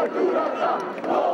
Dura, dura,